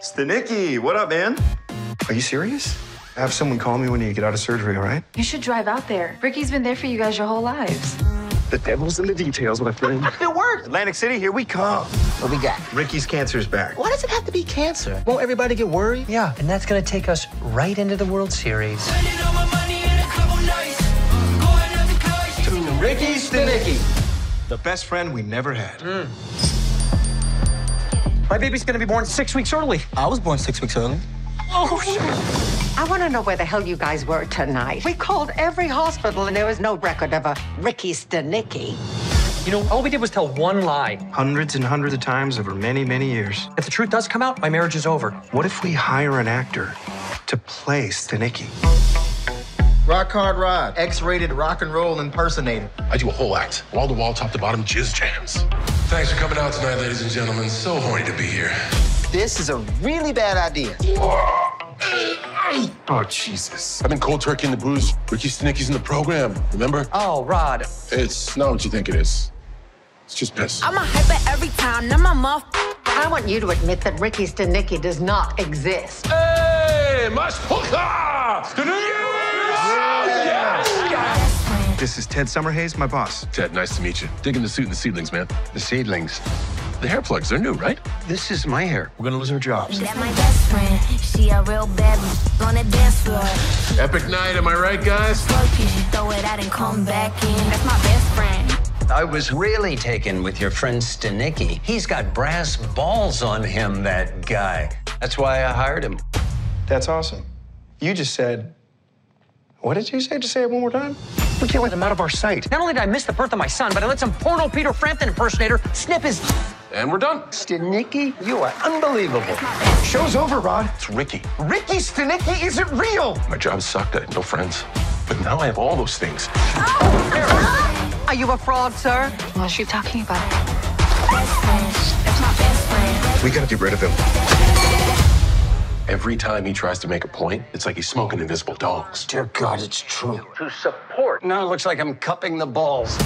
Stanicky, what up, man? Are you serious? Have someone call me when you get out of surgery, all right? You should drive out there. Ricky's been there for you guys your whole lives. The devil's in the details, my friend. It worked. Atlantic City, here we come. What we got? Ricky's cancer's back. Why does it have to be cancer? Won't everybody get worried? Yeah, and that's going to take us right into the World Series. To Ricky Stanicky, the best friend we never had. Mm. My baby's going to be born six weeks early. I was born six weeks early. Oh, shit. I want to know where the hell you guys were tonight. We called every hospital and there was no record of a Ricky Stanicky. You know, all we did was tell one lie. Hundreds and hundreds of times over many, many years. If the truth does come out, my marriage is over. What if we hire an actor to play Stanicky? Rock Hard Rod, X-rated rock and roll impersonator. I do a whole act, wall to wall, top to bottom, jizz jams. Thanks for coming out tonight, ladies and gentlemen. So horny to be here. This is a really bad idea. Oh, Jesus. I've been cold turkey in the booze. Ricky Stanicky's in the program, remember? Oh, Rod. It's not what you think it is. It's just piss. I'm a hyper every time. Now my mouth. I want you to admit that Ricky Stanicky does not exist. Hey, mas This is Ted Summerhays, my boss. Ted, nice to meet you. Digging the suit and the seedlings, man. The seedlings. The hair plugs, they're new, right? This is my hair. We're gonna lose our jobs. That my best friend. She a real bad on the dance floor. Epic night, am I right, guys? Twerking, she throw it out and come back in. That's my best friend. I was really taken with your friend Stanicky. He's got brass balls on him, that guy. That's why I hired him. That's awesome. You just said, what did you say? Just say it one more time. We can't let him out of our sight. Not only did I miss the birth of my son, but I let some porno Peter Frampton impersonator snip his. And we're done. Stanicky, you are unbelievable. Show's over, Rod. It's Ricky. Ricky Stanicky isn't real. My job sucked. I had no friends. But now I have all those things. Oh, are you a fraud, sir? What's she talking about? Best friend. That's my best friend. We gotta get rid of him. Every time he tries to make a point, it's like he's smoking invisible dogs. Dear God, it's true. To support. Now it looks like I'm cupping the balls.